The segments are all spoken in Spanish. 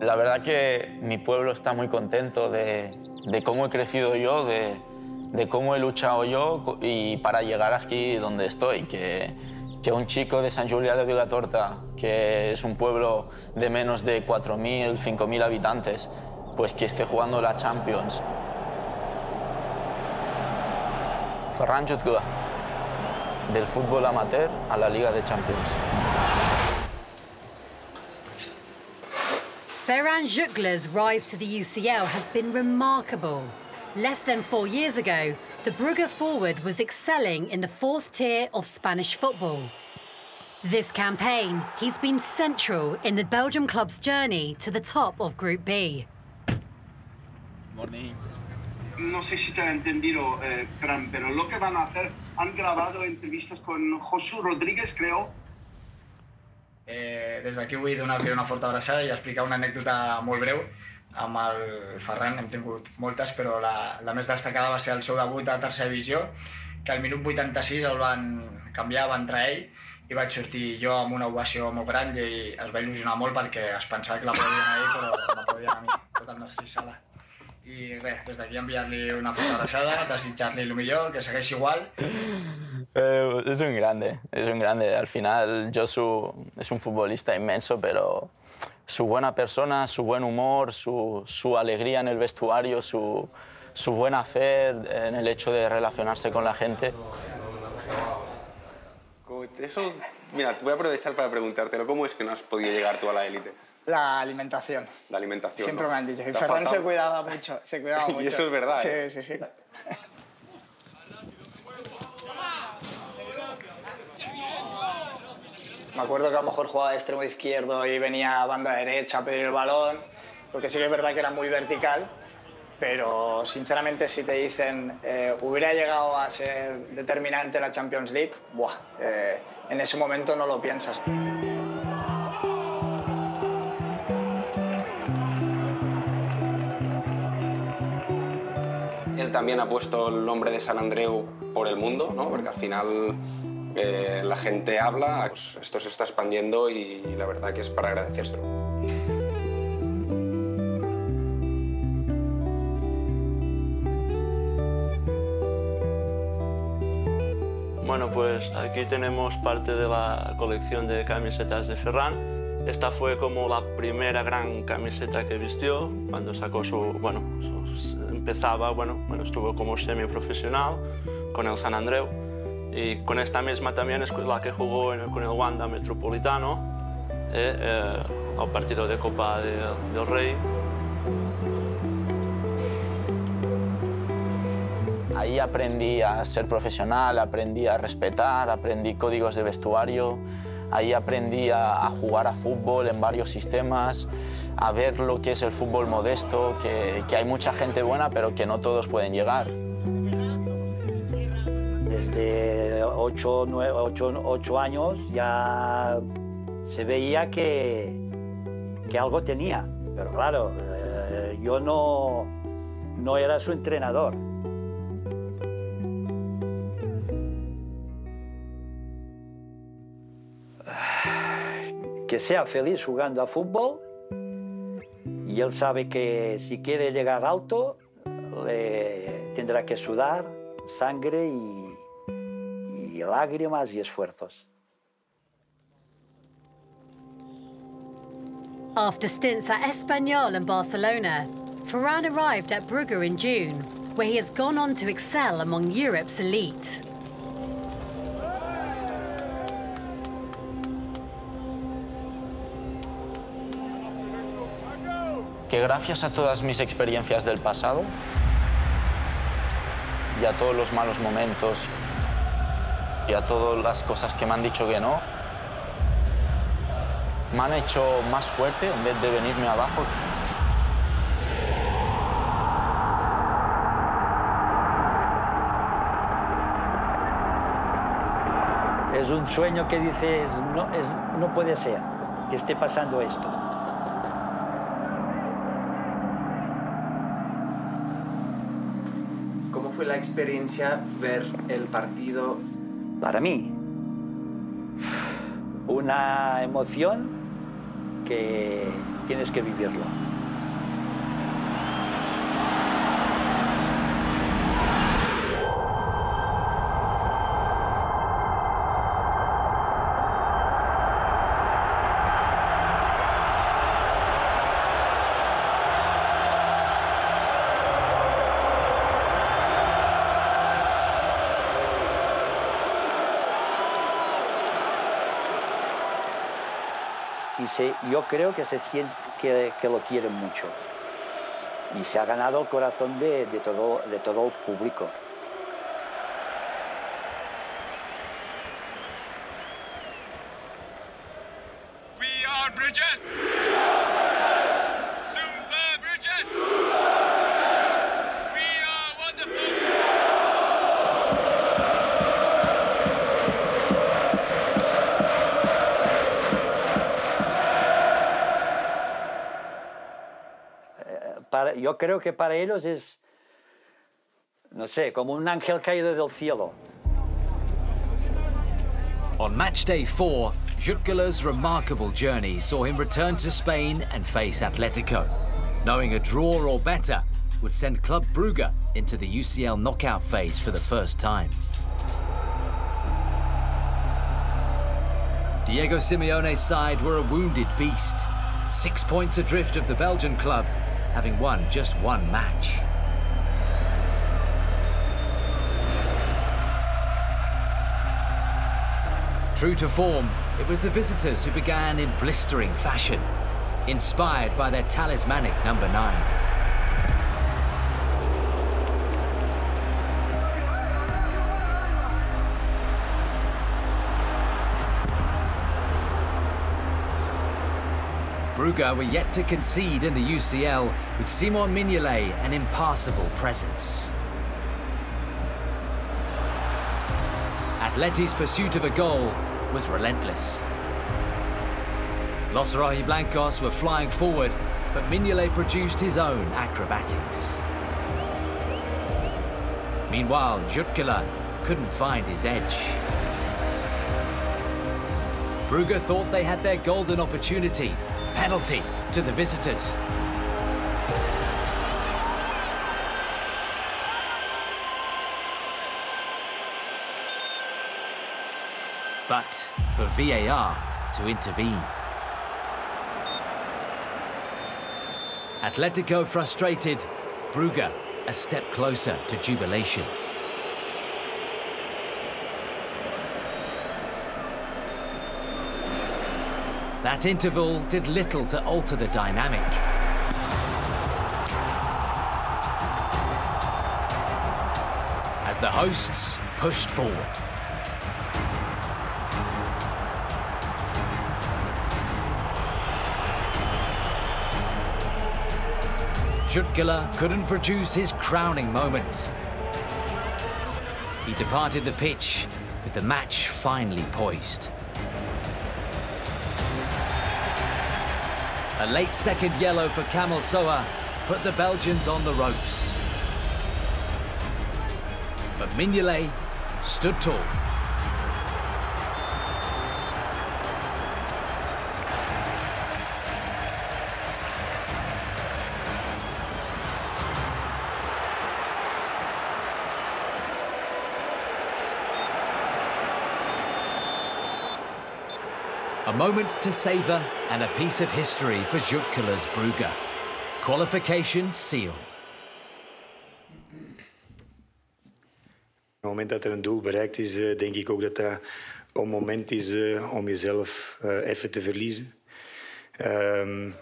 La verdad que mi pueblo está muy contento de, de cómo he crecido yo, de, de, cómo he luchado yo y para llegar aquí donde estoy, que, que un chico de San Julián de Vilatorta, que es un pueblo de menos de 4.000, 5.000 habitantes, pues que esté jugando la Champions. Ferran Jutgla, del fútbol amateur a la Liga de Champions. Ferran Jutgla's rise to the UCL has been remarkable. Less than four years ago, the Brugge forward was excelling in the fourth tier of Spanish football. This campaign, he's been central in the Belgium club's journey to the top of Group B. Morning. No sé si te han entendido, eh, Fran, pero lo que van a hacer, han grabado entrevistas con Josu Rodríguez, creo. Eh, des d'aquí vull donar-li una forta abraçada i explicar una anècdota molt breu amb el Ferran, hem tingut moltes, però la, la més destacada va ser el seu debut a tercera divisió, que al minut 86 el van canviar, va entrar ell, i vaig sortir jo amb una ovació molt gran i es va il·lusionar molt perquè es pensava que la podia anar a ell, però podia anar a mi, tot el Narcís Sala. I res, des d'aquí enviar-li una forta abraçada, desitjar-li el millor, que segueixi igual. Eh, es un grande, es un grande. Al final, Josu es un futbolista inmenso, pero su buena persona, su buen humor, su, su alegría en el vestuario, su, su buena fe en el hecho de relacionarse con la gente. Eso, mira, te voy a aprovechar para preguntártelo. ¿Cómo es que no has podido llegar tú a la élite? La alimentación. La alimentación. Siempre ¿no? me han dicho. Y ¿Te ha Ferran se cuidaba mucho, se cuidaba mucho. Y eso es verdad, Sí, ¿eh? sí, sí. Me acuerdo que a lo mejor jugaba de extremo izquierdo y venía a banda derecha a pedir el balón, porque sí que es verdad que era muy vertical, pero sinceramente si te dicen eh, hubiera llegado a ser determinante la Champions League, buah, eh, en ese momento no lo piensas. Él también ha puesto el nombre de San Andreu por el mundo, ¿no? porque al final eh, la gente habla, pues esto se está expandiendo y la verdad que es para agradecérselo. Bueno, pues aquí tenemos parte de la colección de camisetas de Ferran. Esta fue como la primera gran camiseta que vistió cuando sacó su, bueno, empezaba, bueno, bueno, estuvo como semiprofesional con el San Andreu y con esta misma también es la que jugó en- con el Wanda Metropolitano eh, eh, al partido de Copa de- del Rey. Ahí aprendí a ser profesional, aprendí a respetar, aprendí códigos de vestuario, ahí aprendí a, a jugar a fútbol en varios sistemas, a ver lo que es el fútbol modesto, que, que hay mucha gente buena pero que no todos pueden llegar. Desde 8, años ya se veía que, que algo tenía, pero claro, eh, yo no, no era su entrenador. Que sea feliz jugando a fútbol y él sabe que si quiere llegar alto le tendrá que sudar sangre y, y lágrimas y esfuerzos. After stints at Espanyol and Barcelona, Ferran arrived at Brugge in June, where he has gone on to excel among Europe's elite. que gracias a todas mis experiencias del pasado y a todos los malos momentos y a todas las cosas que me han dicho que no, me han hecho más fuerte en vez de venirme abajo. Es un sueño que dices, no, es, no puede ser que esté pasando esto. ¿Cómo fue la experiencia ver el partido? Para mí, una emoción que tienes que vivirlo. Y yo creo que se siente que, lo quieren mucho. Y se ha ganado el corazón de, todo, el público. Yo creo que para ellos es, no sé, como un ángel caído del cielo. On match day four, Jutkala's remarkable journey saw him return to Spain and face Atletico, knowing a draw or better would send Club Brugge into the UCL knockout phase for the first time. Diego Simeone's side were a wounded beast, six points adrift of the Belgian club having won just one match. True to form, it was the visitors who began in blistering fashion, inspired by their talismanic number nine. Brugge were yet to concede in the UCL, with Simon Mignolet an impassable presence. Atleti's pursuit of a goal was relentless. Los Rojiblancos were flying forward, but Mignolet produced his own acrobatics. Meanwhile, Jutkala couldn't find his edge. Brugge thought they had their golden opportunity, Penalty to the visitors. But for VAR to intervene. Atletico frustrated, Brugge a step closer to jubilation. That interval did little to alter the dynamic. As the hosts pushed forward. Jutkala couldn't produce his crowning moment. He departed the pitch with the match finally poised. A late second yellow for Kamel Soa put the Belgians on the ropes. But Mignolet stood tall. A moment to savour and a piece of history for Jutkala's Brugge. Qualification sealed. Op het moment dat er een doel bereikt is, eh, denk ik ook dat dat een moment is eh, om jezelf eh, even te verliezen. Um,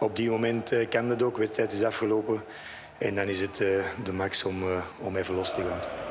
op die moment kan dat ook, de wedstrijd is afgelopen. En dan is het de max om, om even los te gaan.